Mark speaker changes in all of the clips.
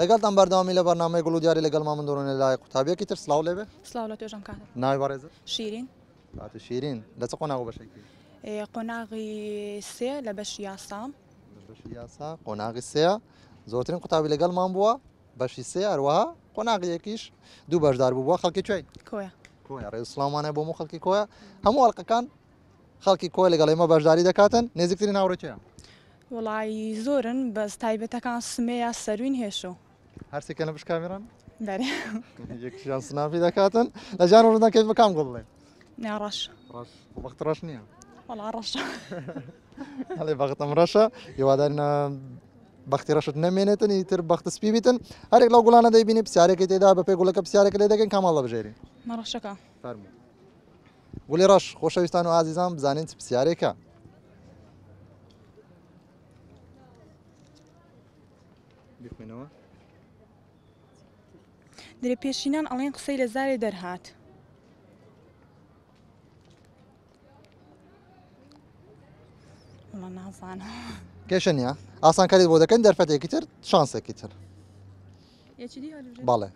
Speaker 1: لەگەڵتان بەردەوامی لە بەرنامەی گوڵ و دیاری لەگەڵما من دەڕۆنە لای قوتابیەکی تر سلااو لێبێ
Speaker 2: سلااو لە توێژم کات
Speaker 1: ناوی بەڕێز
Speaker 2: شیرین
Speaker 1: کات شیرین لە چ قۆناغ بەشێکی
Speaker 2: قۆناغی سێ لە بەش یاسام
Speaker 1: یاسا قۆناغی سێ زۆرترین قوتابی لەگەڵمان بووە بەشی سێ هەروەها قۆناغیەکیش دوو بەشدار بووە خەڵکی کوێی کۆە ڕێ سلااومانە بۆ خەڵکی کۆە هەموو ئەڵلقەکان خەڵکی کۆیە لەگەڵ ئێمە بەشداری دەکاتن نێزیکترین هاوڕێ
Speaker 2: کێیە؟ وەڵایی زۆرن بەس تایبەتەکان سمەیە سەروین هێشۆ
Speaker 1: هەرسێکە لە پشت کامێران
Speaker 2: بەێ
Speaker 1: یەکیان سناپی دەکاتن لە جان ڕوودا کەی بەکام گوڵ بڵێ
Speaker 2: ناڕەش
Speaker 1: وەخت ڕەش نییە
Speaker 2: وەڵا ڕەشە
Speaker 1: هەڵێ بەغتم ڕەشە هیوادارین بەختی ڕەشت نەمێنێتن ئیتر بەخت سپی بیتن هەرێک لەو گوڵانە دەیبینی پرسیارێکی تێدا بە پێ گوڵەکە پرسیارێک لێ دەکەن کاماڵ لە بژێری
Speaker 2: مەڕەشەکە
Speaker 1: فەرمو گوڵی ڕەش خۆشەویستان و ئازیزان بزانین چ پرسیارێکە بخوێنەوە
Speaker 2: درێ پێشینان ئەڵێن قسەی لە زارێ دەرهات نازانە
Speaker 1: کێشە نیە ئاسانکاری بۆ دەکەن دەرفەتێکی تر شانسێکی تر باڵێ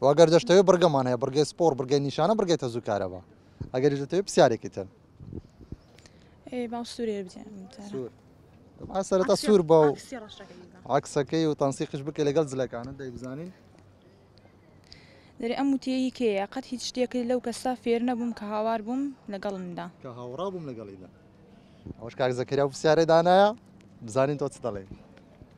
Speaker 1: و ئەگەر دەشتەوێت بڕگەمان هەیە بڕگەی سپۆر بڕگەی نیشانە بڕگەی تەزوو کارەبا ئەگەر دەتەوێت پرسیارێکی تر سەرەتا سوور بە و عکسەکەی و تەنسیقش بکە لەگەڵ جلەکانە دەیبزانین
Speaker 2: دەری ئەم وتەیە کێە قەت هیچ شتێکت لەو کەسا فێر نەبووم کە هاوار بووم لەگەڵمدا
Speaker 1: کە هاوڕا بووم لەگەڵیدا ئەوش کاک زەکریا و پرسیارێدانایە بزانین تۆ چ دەڵێ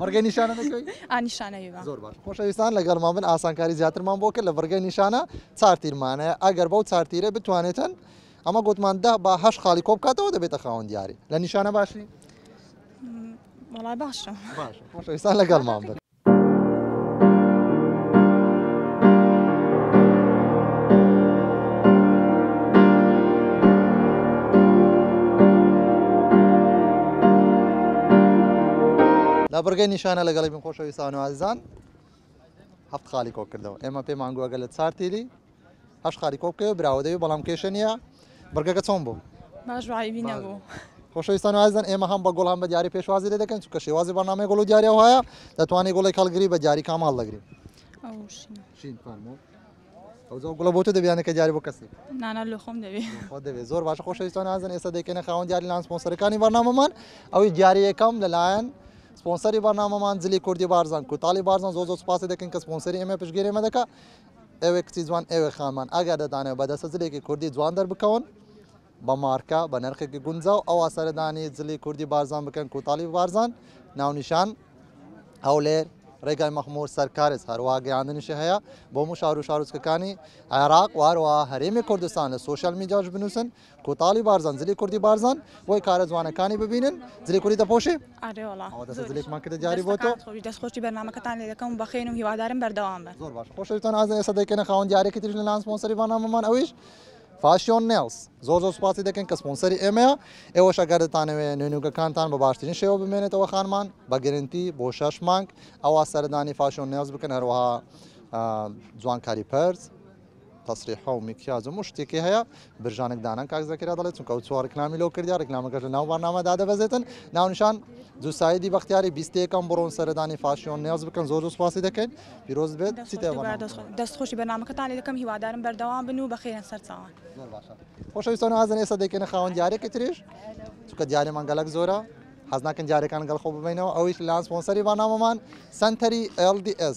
Speaker 1: بڕگە نیشانە
Speaker 2: ئانیشانەویوە
Speaker 1: زۆر باش خۆشەویستان لەگەڵمان بن ئاسانکاری زیاترمان بۆ کرد لە بڕگە نیشانە چارتیرمانە ئەگەر بەو چارتیرە بتوانێتن ئەمە گوتمان دا بە هەش خاڵی کۆ بکاتەوە دەبێتە خاوەن دیاری لە نیشانە باشی
Speaker 2: بەڵا باشە
Speaker 1: خۆشەویستان لەگەڵمان بن لە بڕگەی نیشانە لەگەڵی بن خۆشەویستان و ئازیزان هەفت خاڵی کۆکردەوە ئێمە پێمانگووەگە لە چارتیلی هەشت قاتی کۆ بکەوێ براوە دەوێ بەڵام کێشە نییە بڕگەکە چۆن بوو
Speaker 2: باش وعیبی نەبوو
Speaker 1: خۆشەویستان وازدان ئێمە هەم بە گوڵ هەم بە دیاری پێشوازی لێ دەکەن چونکە شێوازی بەرنامەی گوڵ و دیارە وایە دەتوانانی گوڵی کاڵگری بە دیاری کاماڵ دەگری ئەوزە گوڵە بۆ تۆ دەبیانە کە دیاری بۆ کەسی
Speaker 2: نانا لە خۆم دەبێ
Speaker 1: دەبێ زۆر باشە خۆشەویستان ئازن ئێستا دەکەنە خاوەن دیاری لان سپۆنسەرەکانی بەرنامەمان ئەوی دیاری یەکەم لەلایەن سپۆنسەری بەرنامەمان جلی کوردی بارزان کوتاڵی بارزان زۆ زۆ سپاسی دەکەن کە سپۆنسەری ئێمە پشگیرێمە دەکە ئێوەی کچی جوان ئێوەی خانمان ئاگادەتانە بە دەسە جلێکی کوردی جوان دەربکەون بە مارکە بە نرخێکی گونجاو ئەوە سەردانی جلی کوردی بارزان بکەن کوتاڵی بارزان ناونیشان هەولێر ڕێگای مەخمور سەرکارز هەروە گەیاندنیشی هەیە بۆ موشار و شارۆچکەکانی عێراق وارەوە هەرێمی کوردستان لە سوۆشال میدیاش بنووسن کوتاڵی بارزان زلی کوردی بارزان بۆی کارە جوانەکانی ببینن زلی کوردی دەپۆشێ زلێکمان کردە دیاری بۆ تۆ
Speaker 2: دەستخۆشی بەرنمەکەتان لێ دەکەم بەخێن و هیوادارم بەردەوام بە
Speaker 1: زۆر باش خۆشتان ئازن ئێستا دەکەنە خاوەن دیارێکی تریش لە لانس مۆسەری بانامەمان ئەویش فاشیۆن نێڵس زۆر زۆر سوپاسی دەکەن کە سپۆنسەری ئێمەیە ئێوە شەگەردتانەوێ نوێنوگەکانتان بە باشترین شێوە بمێنێتەوە خانمان بە گرنتی بۆ شەش مانگ ئەوە سەردانی فاشیۆن نێڵس بکەن هەروەها جوانکاری پرس تەسریحە و میکیاج و هەموو شتێکی هەیە برژانگ دانان کاک زەکەریا دەڵێت چونکە ئەو چوار ریکلامی لۆ کردیە ریکلامەکەش لە ناو بەرنامە دادەبەزێتن ناونیشان دوو سایدی بەختیاری بیست و یەکەم بڕۆن سەردانی فاشیۆن نێڵز بکەن زۆر زۆر سوپاسی دەکەین پیرۆز بێت
Speaker 2: دەست چی خۆش تێ دووبارە بەرنامەکەم؟ دەست خۆش دەست خۆشی بەرنامەکەتان لێ دەکەم هیوادارم بەردەوام بن و بەخێرن سەرچاوان زۆر باشە
Speaker 1: خۆشەویستان ئازن ئێستا دەکەنە خاوەن دیارێکی تریش چونکە دیارێمان گەلەک زۆرە حەز ناکەن دیارەکان گەڵ خۆ ببەینەوە ئەویش لە لایەن سپۆنسەری
Speaker 2: بەرنامەمان سەنتەری LDS